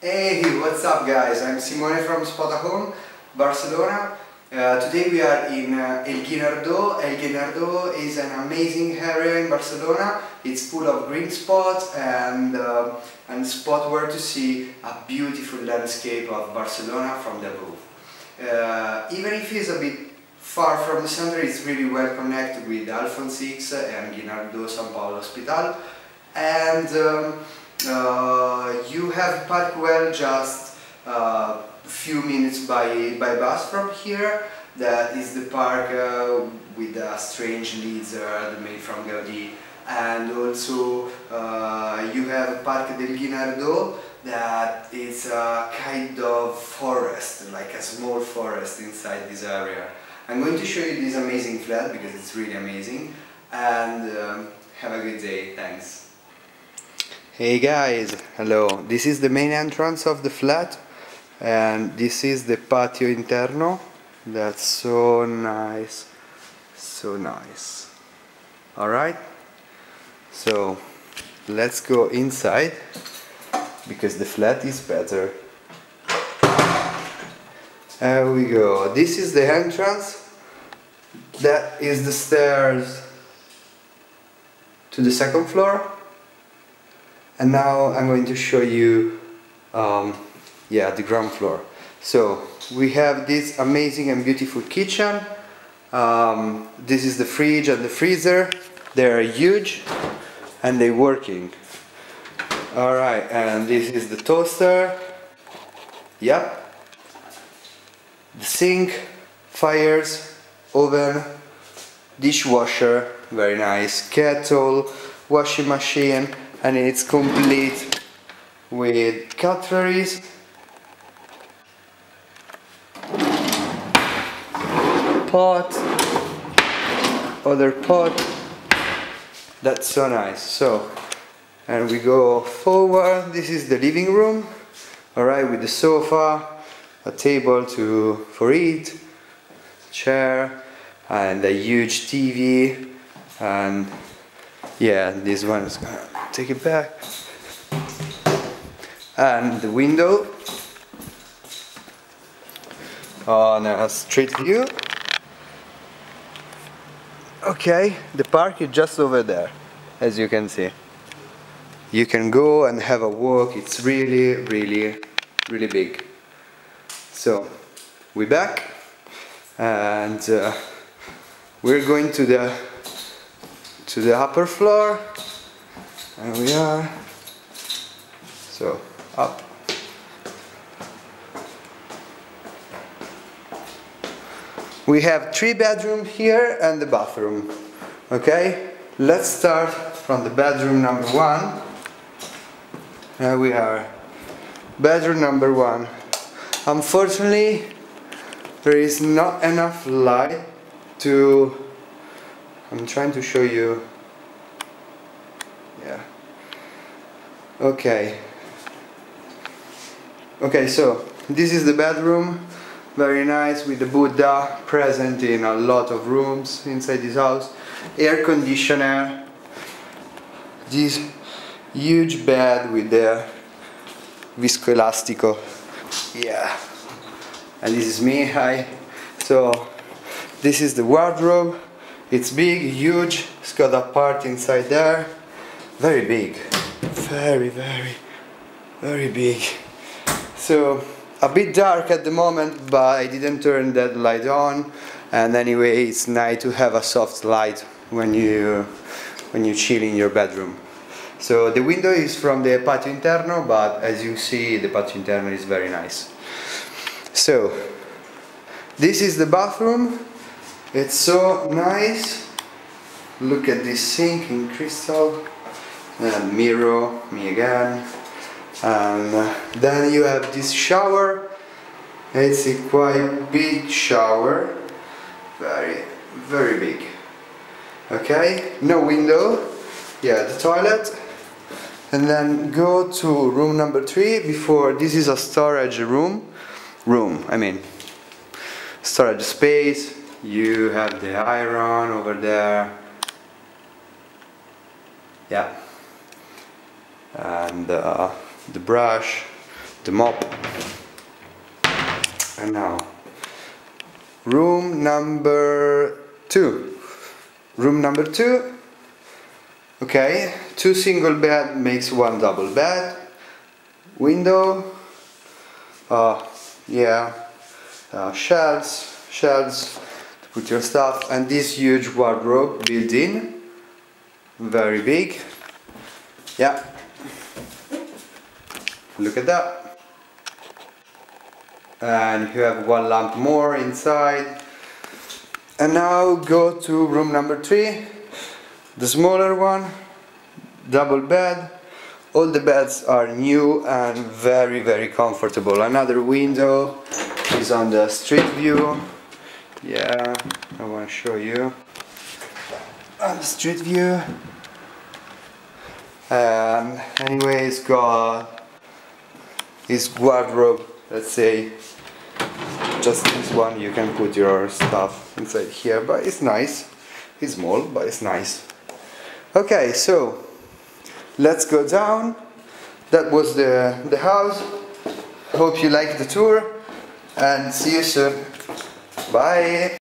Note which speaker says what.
Speaker 1: Hey, what's up guys? I'm Simone from Spotahome, Barcelona. Uh, today we are in uh, El Guinardó. El Guinardó is an amazing area in Barcelona. It's full of green spots and, uh, and spot where to see a beautiful landscape of Barcelona from the above. Uh, even if it's a bit far from the center, it's really well connected with Alfons X and Guinardó San Paolo Hospital. And um, you have Park Güell just a uh, few minutes by, by bus from here. That is the park uh, with a strange lizard made from Gaudi. And also uh, you have Parque del Guinardó that is a kind of forest, like a small forest inside this area. I'm going to show you this amazing flat because it's really amazing and um, have a good day, thanks. Hey guys, hello. This is the main entrance of the flat and this is the patio interno. That's so nice, so nice. Alright, so let's go inside because the flat is better. There we go. This is the entrance. That is the stairs to the second floor and now I'm going to show you um, yeah the ground floor. So we have this amazing and beautiful kitchen. Um, this is the fridge and the freezer. They're huge and they're working. Alright and this is the toaster. Yep. The sink fires oven dishwasher very nice. Kettle washing machine and it's complete with cutleries. Pot. Other pot. That's so nice. So and we go forward. This is the living room. Alright with the sofa a table to for eat chair and a huge TV and yeah this one is take it back. And the window. On a street view. Okay the park is just over there as you can see. You can go and have a walk. It's really really really big. So we're back and uh, we're going to the to the upper floor and we are. So up. We have three bedrooms here and the bathroom okay? Let's start from the bedroom number one. Here we are. Bedroom number one. Unfortunately there is not enough light to I'm trying to show you okay. Okay so this is the bedroom. Very nice with the Buddha present in a lot of rooms inside this house. Air conditioner. This huge bed with the viscoelastico yeah. And this is me hi. So this is the wardrobe. It's big, huge, it's got a part inside there. Very big. Very, very, very big. So, a bit dark at the moment, but I didn't turn that light on. And anyway, it's nice to have a soft light when you, when you chill in your bedroom. So the window is from the patio interno, but as you see, the patio interno is very nice. So, this is the bathroom it's so nice. Look at this sink in crystal. Um, and mirror, me again. And then you have this shower. It's a quite big shower. Very, very big. Okay, no window. Yeah, the toilet. And then go to room number three before this is a storage room. Room, I mean, storage space you have the iron over there yeah and uh, the brush the mop. And now room number two. Room number two. Okay two single bed makes one double bed. Window uh, yeah uh, shelves shelves to put your stuff. And this huge wardrobe built in. Very big. Yeah look at that. And you have one lamp more inside. And now go to room number three the smaller one double bed. All the beds are new and very very comfortable. Another window is on the street view. Yeah I want to show you. On street view. And anyway it's got his wardrobe let's say just this one you can put your stuff inside here but it's nice. It's small but it's nice. Okay so let's go down. That was the the house. Hope you liked the tour and see you soon. Bye